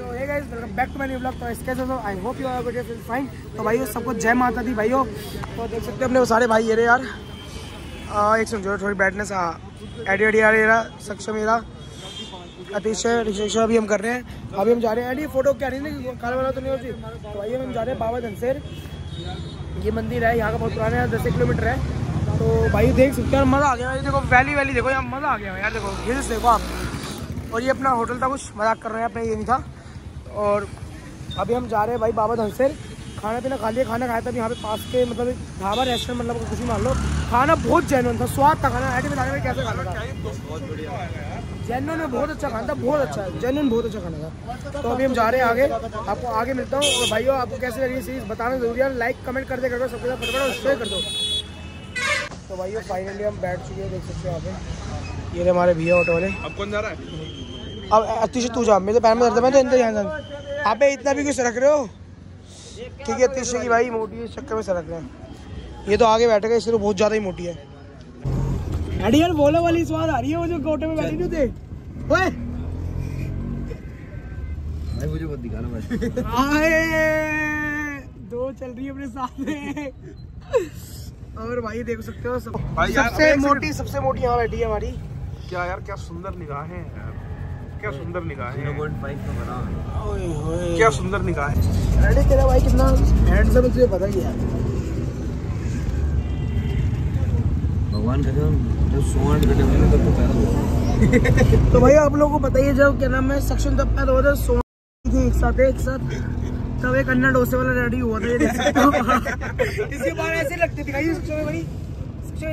हे तो तो भाइयों सबको जय माता दी भाइयों। तो देख सकते हो अपने सारे भाई ये रहे यार। आ, एक जो थोड़ी बैठनेस हाँ एडी एडी आ रहा सक्षम मेरा अतिशय रिक्शा अभी हम कर रहे हैं। अभी हम जा रहे हैं। एडी फ़ोटो क्या नहीं ना खाने वाला तो नहीं होती। तो भाई हम जा रहे हैं बाबा धनसेर। ये मंदिर है यहाँ का बहुत पुराना है दस किलोमीटर है। तो भाई देख सकते हैं मज़ा आ गया। देखो वैली वैली देखो यहाँ मज़ा आ गया यार देखो हिल्स देखो आप। और ये अपना होटल था कुछ मज़ाक कर रहे हैं अपने ये नहीं था। और अभी हम जा रहे हैं भाई बाबा धनसेर खाना पीना खा लिया खाना खाया था यहाँ पे पास के मतलब ढाबा रेस्टोरेंट मतलब कुछ मान लो। खाना बहुत जेनुअन था, स्वाद था खाना। ऐसे बताने में कैसे खाना था? जेनुअन में बहुत अच्छा खाना था, बहुत अच्छा जेनुअन बहुत अच्छा खाना था। तो अभी हम जा रहे हैं आगे। आपको आगे मिलता हूँ। और भाइयों, आपको कैसे लगी सीरीज़ बताना ज़रूरी है। लाइक कमेंट कर दे कर दो सबके साथ फटाफट और शेयर कर दो। तो भाइयों फाइनली हम बैठ चुके हैं, देख सकते हो यहाँ पे ये हमारे भैया ऑटो वाले। अब कौन जा रहा है? अब अतिश तू जा मेरे तो पैर में दर्द है, मैं तो अंदर यहाँ जा आप इतना भी कुछ रख रहे हो? ठीक है अतिश की भाई मोटी है चक्कर में सरक रहे हैं। ये तो आगे बैठेगा इसलिए बहुत ज़्यादा ही मोटी है। अड़ी यार बोलो वाली स्वाद आ रही है वो जो गोटे में बैठी नहीं थे ओए! भाई मुझे मत दिखाना भाई। आए! दो चल रही है अपने सामने। और भाई देख सकते हो सब। भाई यार, सबसे मोटी सबसे मोटी यहाँ बैठी है हमारी। क्या यार क्या सुंदर निगाहें हैं यार। क्या सुंदर निगाहें हैं। ओए होए। क्या सुंदर निगाहें हैं। अरे तेरा भाई कितना हैंडसम तुझे पता ही है। भगवान करे जब सोवन घटे हुए तब तो पैदा हुआ। तो भाई आप लोगों को बताइए जब क्या नाम है सक्षम तब पैदा हुआ था सोन थे एक साथ एक साथ। तब एक अन्ना डोसे वाला रेडी हुआ था ये देख सकते हो। इसके बाद ऐसे लगते दिखाइए सक्षम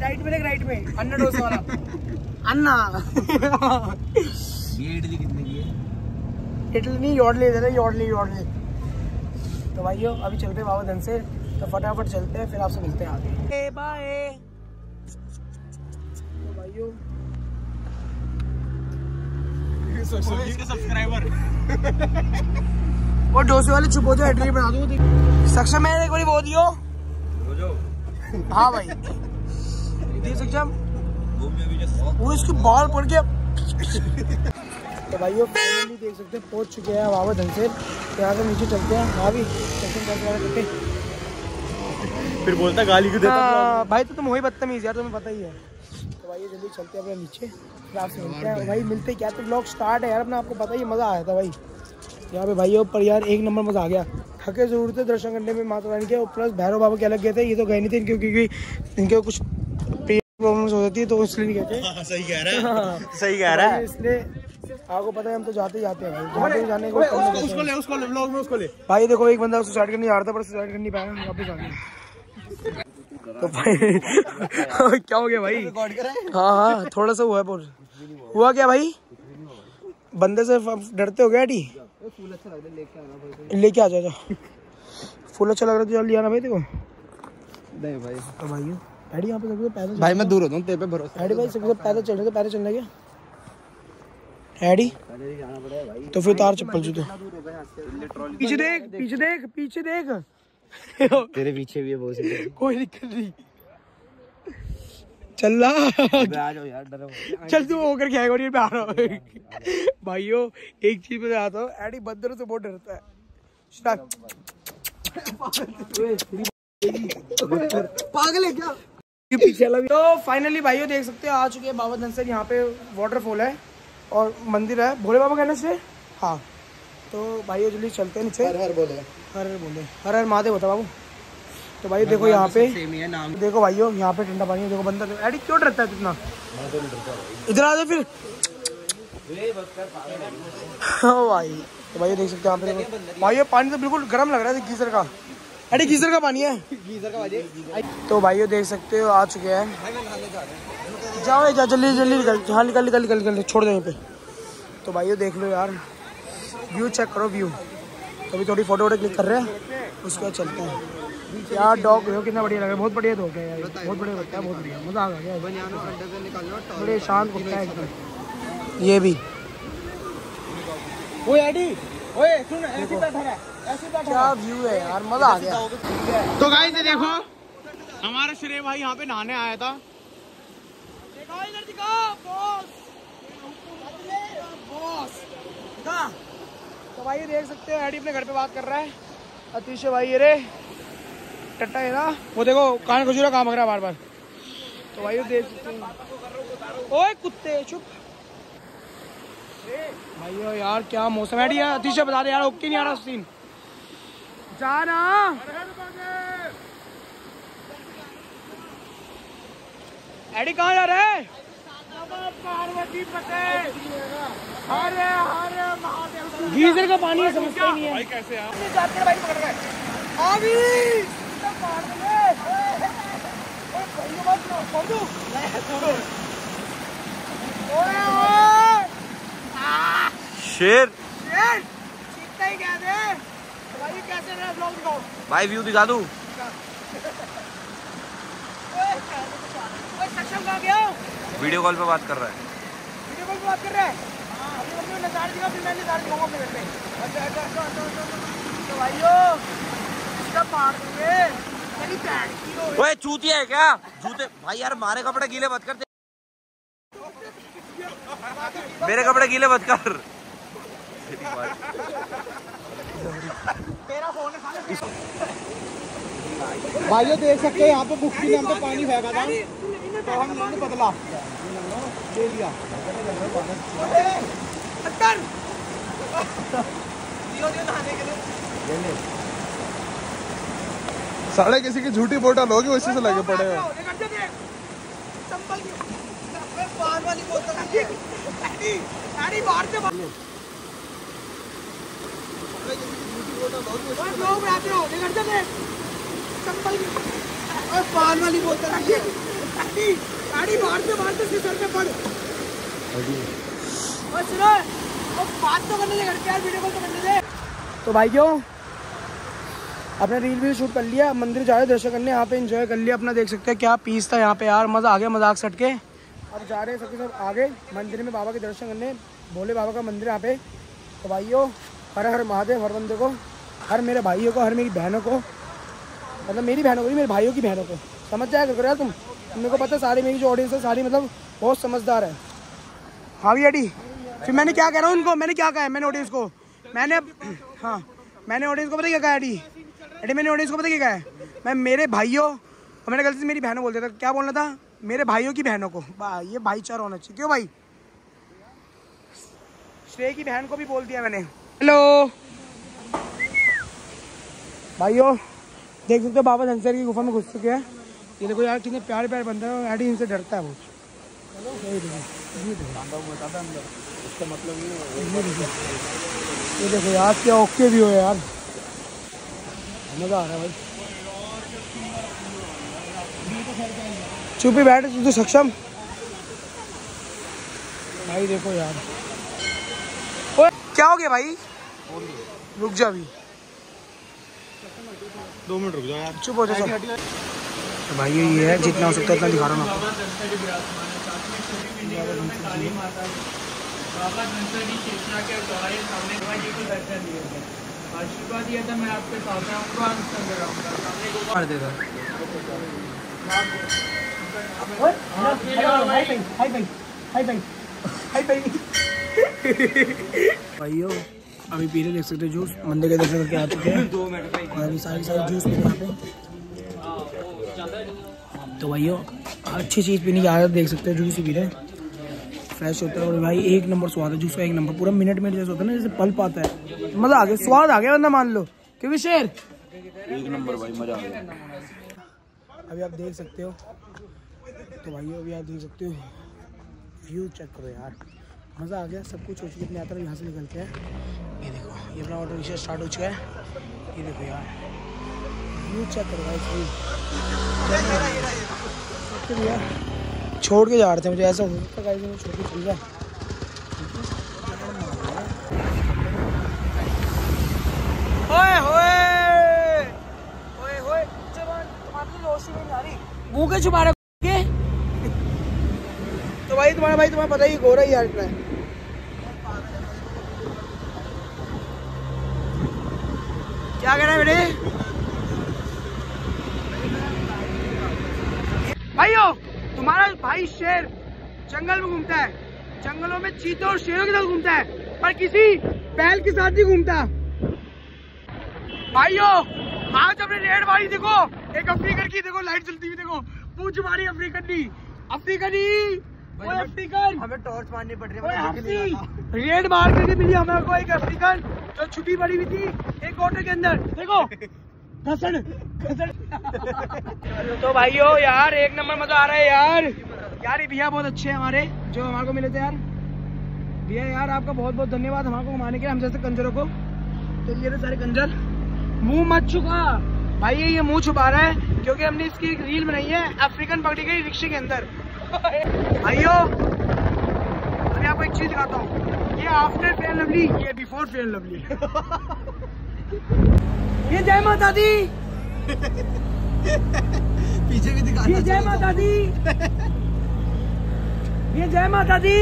राइट में राइट में अन्ना डोसे वाला। अन्ना। ये इडली कितने की है? इटली नहीं यॉडली दे रहे यॉडली यॉडली तो भाइयों अभी चलते हैं बाबा धन से तो फटाफट चलते हैं फिर आपसे मिलते हैं आगे। बाय तो भाइयों सब्सक्राइबर वो डोसे वाले चुप हो जाओ इडली बना दूँ सक्षम है एक बारी वो दियो हाँ भाई। दी सक्षम वो इसकी बॉल पड़ गया तो भाइयों फाइनली देख सकते हैं पहुँच चुके हैं बाबा धन से तो यहाँ से नीचे चलते हैं। हाँ भी सक्षम चल करके फिर बोलता गाली क्यों हाँ, भाई तो तुम वही बदतमीज यार तुम्हें पता ही है। तो भाई ये जल्दी चलते हैं अपने नीचे। आपसे मिलते हैं। भाई मिलते क्या? तो ब्लॉग स्टार्ट है यार अपना आपको पता ही मज़ा आया था भाई। यहाँ पे भाइयों पर यार एक नंबर मज़ा आ गया। थके ज़रूर थे दर्शन करने में माता रानी के और प्लस भैरव बाबा के अलग गए थे ये तो गए नहीं थे इनके क्योंकि इनके कुछ प्रॉब्लम्स हो जाती है तो इसलिए नहीं गए थे। सही कह रहा हाँ, है। सही कह रहा है। इसलिए आपको पता है हम तो जाते ही जाते हैं भाई। जाते ही जाने को उसको ले उसको ले व्लॉग में उसको ले। भाई देखो एक बंदा सुसाइड करने जा रहा था पर सुसाइड कर नहीं पाया वापस आ गया तो भाई क्या हो गया भाई? हाँ हाँ थोड़ा सा हुआ है बोल। हुआ क्या भाई? बंदे से डरते हो गया डी लेके आ जा जा। फूल अच्छा लग रहा है तो जल्दी आना भाई देखो। नहीं भाई। तो भाई एडी यहाँ पे सबसे पैदल भाई मैं दूर होता हूँ तेरे पे भरोसा एडी भाई सबसे पैदल चल रहे थे पैदल चलने के एडी तो फिर तार चप्पल जूते। पीछे देख पीछे देख पीछे देख। तेरे पीछे भी है बहुत सी कोई दिक्कत नहीं। चल रहा आ जाओ यार डरो। चल तू होकर क्या है पे आ रहा भाइयों एक चीज़ में आता हूँ एडी बंदरों से बहुत डरता है। स्टार्ट पागल है क्या? पीछे तो फाइनली भाइयों देख सकते हो आ चुके हैं बाबा धनसर यहाँ पे वाटरफॉल है। और मंदिर है। भोले बाबा कहने से? हाँ। तो भाइयों जल्दी चलते हैं नीचे। हर हर बोले। हर हर बोले। हर हर महादेव होता बाबू। तो भाई देखो यहाँ पे। सेम ही है नाम। देखो भाइयों यहाँ पे ठंडा पानी है। देखो बंदर एडी क्यों डरता है कितना इधर आ जाओ फिर। हाँ भाई। तो भाई देख सकते हैं यहाँ पे भाई ये पानी तो बिल्कुल गर्म लग रहा है गीजर का। अरे गीजर का पानी है। गीजर का बाजे तो भाइयों देख सकते हो आ चुके हैं। जाओ जा जल्दी जल्दी निकल हाँ निकल निकल निकल निकल छोड़ दो यहीं पे। तो भाइयों देख लो यार व्यू चेक करो व्यू अभी थोड़ी फ़ोटो वोटो क्लिक कर रहे हैं उसके बाद चलते हैं। यार डॉग हो कितना बढ़िया लग रहा है बहुत बढ़िया है यार बहुत बढ़िया लगता है बहुत बढ़िया मज़ा आ गया बड़े शांत कुत्ता है एकदम। ये भी। ओए एडी ओए सुन ऐसी बैठा रहा ऐसी बैठा क्या व्यू है यार मज़ा आ गया। तो गाइस देखो हमारा श्रेय भाई यहाँ पे नहाने आया था। तो भाई देख सकते हो अपने घर पे बात कर रहा है। अतीश भाई ये रे। टट्टा है ना। वो देखो, कान खजूरा काम कर रहा है बार बार तो भाई देख सकते ओए, कुत्ते, चुप। भाई यार, क्या मौसम है? अतीश बता दे यार ओके नहीं आ रहा सीन जाना एडी कहाँ जा रहा है? पार्वती पते हरे हरे महादेव। गीजर का पानी है समझता ही नहीं है। भाई कैसे आप? भाई पकड़ गए अभी शेर। शेर ही दे। तो भाई कैसे रहा ब्लॉग दिखाओ भाई व्यू दिखा दूँ? ओए ओए सक्षम कहाँ गया वीडियो कॉल पे बात कर रहा है। वीडियो कॉल पे बात कर रहा है? अभी मम्मी नजारे दिखा फिर मैं नजारे दिखाऊँगा अपने घर पे। अच्छा अच्छा अच्छा अच्छा अच्छा तो भाइयों इसका मार दूँगे मेरी बैग की ओए चूतिया है क्या? जूते भाई यार मारे कपड़े गीले मत कर मेरे कपड़े गीले मत कर। भाइयों देख सकते हो यहाँ पे बुक्की ने हम पे पानी फेंका था। तो बदला। ले लिया। अंदर साढ़े किसी की झूठी बोतल होगी उसी से लगे पड़े हैं। चंपल की पान वाली बोतल गाड़ी बाहर से बाहर सर पे पड़ ओए सुनो ओ बात तो करने दे घर के यार वीडियो कॉल तो करने दे। तो भाइयों अपने रील भी शूट कर लिया मंदिर जा रहे दर्शन करने यहाँ पे एंजॉय कर लिया अपना देख सकते हैं क्या पीस था यहाँ पे यार मज़ा आ गया मज़ाक सट के। अब जा रहे हैं सबके सब आगे मंदिर में बाबा के दर्शन करने भोले बाबा का मंदिर यहाँ पे। तो भाइयों हर हर महादेव हर बंदे को हर मेरे भाइयों को हर मेरी बहनों को मतलब मेरी बहनों को नहीं मेरे भाइयों की बहनों को। समझ जाएगा करो यार तुम? मेरे को पता है, सारी मेरी जो ऑडियंस है, सारी मतलब बहुत समझदार है। हाँ भी अडी फिर मैंने क्या कह रहा हूँ उनको, मैंने क्या कहा है? मैंने ऑडियंस को, मैंने हाँ मैंने ऑडियंस को पता क्या कहा अडी अरे, मैंने ऑडियंस को पता क्या कहा है? मैं, मेरे भाइयों, और मैंने गलती से मेरी बहनों बोल दिया था। क्या बोलना था? मेरे भाइयों की बहनों को। ये भाईचारा होना चाहिए। क्यों भाई? श्रेय की बहन को भी बोल दिया मैंने। हेलो। भाइयों, देख सकते हो, बाबा धनसर की गुफा में घुस चुके हैं। ये देखो यार कितने प्यारे प्यारे बंदे हैं एडी इनसे डरता है ये देखो ये देखो यार क्या ओके भी हो यार। मज़ा आ रहा है भाई चुप ही बैठ तू तो सक्षम। भाई देखो यार। ओए क्या हो गया भाई? रुक जा अभी। दो मिनट रुक जाओ यार। चुप हो जा तो भाई ये है। जितना हो सकता है उतना दिखा रहा हूँ आशीर्वाद दिया था मैं भाइयों, अभी पी रहे देख सकते जूस। मंदिर के दर्शन करके आ चुके हैं। और अभी सारी सारी जूस पे तो भाइयों अच्छी चीज़ पीने की आदत देख सकते हो जूस पी रहे फ्रेश होता है और भाई एक नंबर स्वाद है जूस का एक नंबर। पूरा मिनट मिनट जैसे होता है ना जैसे पल्प आता है। मज़ा आ गया स्वाद आ गया वरना मान लो। क्योंकि शेर। एक नंबर भाई मज़ा आ गया। अभी आप देख सकते हो। तो भाइयों अभी आप देख सकते हो। व्यू चेक करो यार। मज़ा आ गया सब कुछ हो चुकी अपनी यात्रा यहाँ से निकलते हैं। ये देखो ये अपना ऑटो रिक्शा स्टार्ट हो चुका है। ये देखो यार। व्यू चेक करो भाई छोड़ के जा रहे थे मुझे, ऐसा हो सकता के होए! होए तो तो भाई, तुम्हारा भाई तुम्हें पता ही गोरा ही यार है क्या कह रहा है बेटे? भाइयों तुम्हारा भाई शेर जंगल में घूमता है। जंगलों में चीतों और शेरों के साथ घूमता है पर किसी बैल के साथ ही घूमता। भाइयों आज अपने रेड वाली देखो एक अफ्रीकन की देखो लाइट जलती हुई देखो। पूछ मारी अफ्रीकन की। अफ्रीकनी हमें टॉर्च मारनी पड़ रही है रेड मार करके मिली हमें को एक अफ्रीकन। जो छुपी पड़ी हुई थी एक ऑटो के अंदर। देखो घसड़ घसड़ तो भाइयों, यार, एक नंबर मज़ा आ रहा है यार। यार, ये भैया बहुत अच्छे हैं हमारे, जो हमारे को मिले थे यार। भैया, यार, आपका बहुत बहुत धन्यवाद हमारे को घुमाने के लिए, हम जैसे कंजरों को। तो ये सारे कंजर। मुँह मत छुपा। भाई, ये ये मुँह छुपा रहा है, क्योंकि हमने इसकी एक रील बनाई है, अफ्रीकन पकड़ी गई रिक्शे के अंदर। भाइयों अभी आपको एक चीज़ दिखाता हूँ। ये आफ्टर फेयर लवली ये बिफोर फेयर लवली ये जय माता दी। पीछे भी दिखा ये जय माता दी ये जय माता दी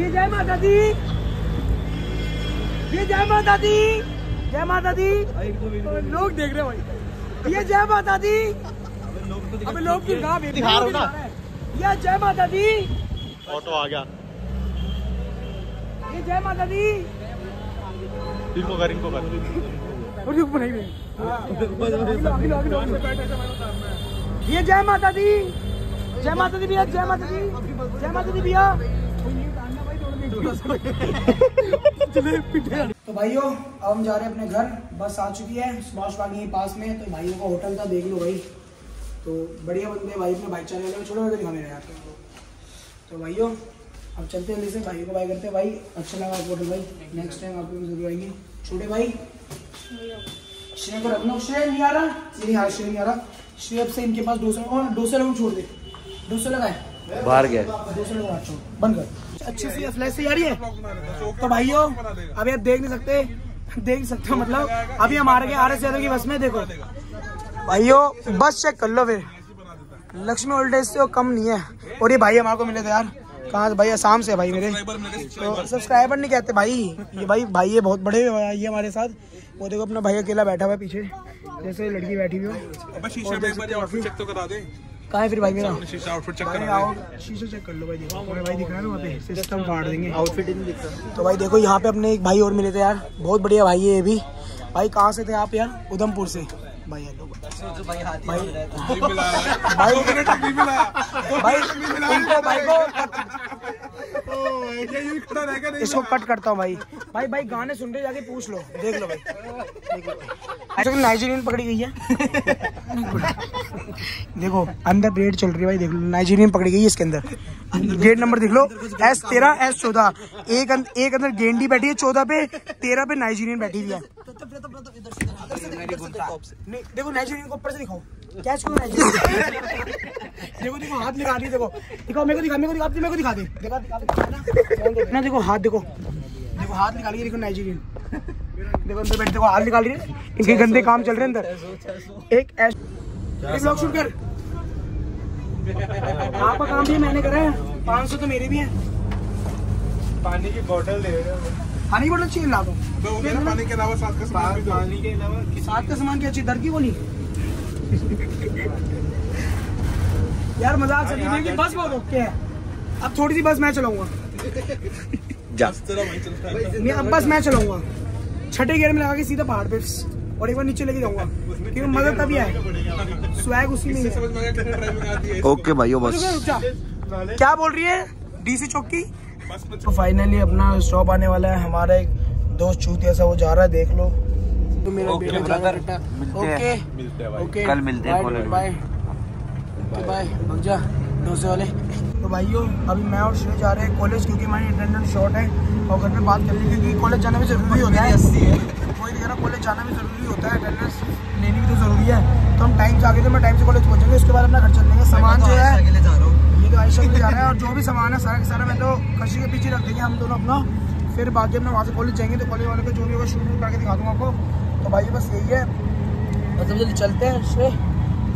ये जय माता दी ये जय माता दी जय माता दी लोग देख रहे भाई। ये जय माता दी अबे लोग क्यों कहा दिखा रहा हूँ ना। ये जय माता दी ऑटो आ गया। ये जय माता दी इनको कर इनको कर। और ऊपर नहीं। ये जय माता दी जय माता दी भैया, जय माता दी जय माता दी भैया। तो भाइयों, अब हम जा रहे हैं अपने घर। बस आ चुकी है सुभाष बाग के पास में। तो भाइयों का होटल था देख लो भाई। तो बढ़िया बंदे भाई, अपने भाईचारे वाले छोड़ो दिखा मेरे यार तो भाइयों, अब चलते हैं जल्दी से। भाइयों को बाई करते हैं भाई। अच्छा लगा आपको होटल भाई। नेक्स्ट टाइम आपको ज़रूर आएँगे। छोटे भाई। श्रेय को रखना श्रेय नहीं आ रहा नहीं आ श्रेय नहीं आ रहा। श्रेय अब से इनके पास डोसा और डोसे लोग छोड़ दे। डोसे लगाए। बाहर गया। डोसे लगा छोड़ बंद कर। अच्छी सी फ्लैश से आ रही है। तो भाइयों अभी आप देख नहीं सकते देख सकते हो मतलब अभी हम आ रहे आर एस यादव की बस में देखो। भाइयों बस चेक कर लो फिर। लक्ष्मी ओल्डेज से कम नहीं है और ये भाई हमारे को मिले थे यार। कहाँ से? भाई आसाम से भाई मेरे। तो सब्सक्राइबर नहीं कहते भाई। ये भाई भाई ये बहुत बड़े ये हमारे साथ। वो देखो अपना भाई अकेला बैठा हुआ है पीछे। जैसे लड़की बैठी हुई हो। अबे शीशे में एक बार आउटफिट चेक तो करा दे। कहाँ है फिर भाई मेरा? शीशा आउटफिट चेक भाई करा चेक कर लो भाई देखो। भाई दिख रहा है ना वहाँ पे? सिस्टम फाड़ देंगे। आउटफिट ही नहीं दिख रहा। तो भाई देखो यहाँ पे अपने एक भाई और मिले थे यार। बहुत बढ़िया भाई है ये भी। भाई कहाँ से थे आप यार? उधमपुर से। भाई हेलो। भाई भाई दे मिला। भाई मैंने टकली मिला। भाई उनको भाई को इसको कट करता हूँ भाई। भाई भाई गाने सुन रहे जाके पूछ लो। देख लो भाई। देख लो। ऐसा नाइजीरियन पकड़ी गई है। देखो अंदर रेड चल रही है भाई देख लो। नाइजीरियन पकड़ी गई है इसके अंदर। गेट नंबर देख लो। एस तेरह एस चौदह। एक अं, एक अंदर गेंडी बैठी है चौदह पे तेरह पे नाइजीरियन बैठी हुई है। नहीं देखो नाइजीरियन को ऊपर से दिखाओ। कैच करो नाइजीरियन देखो देखो हाथ निकाल रही है देखो। दिखाओ मेरे को दिखा मेरे को दिखा मेरे को दिखा दे। देखा दिखा दिखा ना देखो हाथ देखो। देखो हाथ निकाल रही है देखो नाइजीरियन देखो अंदर बैठ देखो हाथ निकाल रही है इनके गंदे काम चल रहे हैं अंदर। एक ऐश ब्लॉग शूट कर। आपका काम भी मैंने करा है। पाँच सौ तो मेरे भी हैं। पानी की बोतल दे रहे हो। पानी बोतल चाहिए ला दो। तो पानी के अलावा साथ का सामान भी पानी के अलावा साथ का सामान क्या चाहिए? दर की बोली यार मज़ाक चल रही है बस बहुत ओके है। अब थोड़ी सी बस मैं चलाऊँगा। तेरा वहीं चलता है। नहीं अब बस मैं चलाऊँगा। छठे गियर में लगा के सीधा पहाड़ पे और एक बार नीचे लेके जाऊँगा। क्योंकि मज़ा तभी आए स्वैग उसी में समझ में आ गया कितनी ड्राइविंग आती ओके भाइयों बस। जा, जा। क्या बोल रही है? डीसी चौक? तो फाइनली अपना स्टॉप आने वाला है हमारा एक दोस्त छूत ऐसा वो जा रहा है देख लो। तो मेरा ओके, ओके भाई। ओके कल मिलते हैं कॉलेज बाय बाय जा डोसे वाले। तो भाइयों अभी मैं और श्रेय जा रहे हैं कॉलेज क्योंकि हमारी अटेंडेंस शॉर्ट है और घर में बात कर ली क्योंकि कॉलेज जाना भी ज़रूरी होता है। कोई कह रहा कॉलेज जाना भी ज़रूरी होता है अटेंडेंस लेनी भी तो ज़रूरी है। तो हम टाइम से आगे थे मैं टाइम से कॉलेज पहुँचेंगे उसके बाद अपना घर चल देंगे सामान जो है अकेले जा रहा हूँ। ये तो आयशा जा रहा है और जो भी सामान है सारा का सारा मैं तो कशी के पीछे रख देंगे हम दोनों अपना। फिर बाकी अपना वहाँ से कॉलेज जाएँगे तो कॉलेज वाले को जो भी होगा शूट करके दिखा दूँगा आपको। तो भाई बस यही है। बस जल्दी जल्दी चलते हैं से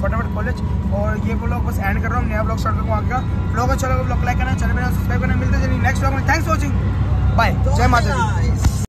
फटाफट कॉलेज और ये ब्लॉग बस एंड कर रहा हूँ नया ब्लॉग स्टार्ट करूँगा आगे का। ब्लॉग अच्छा लगा ब्लॉग लाइक करना चैनल में सब्सक्राइब करना। मिलते हैं नेक्स्ट ब्लॉग में। थैंक्स फॉर वॉचिंग बाय जय माता दी।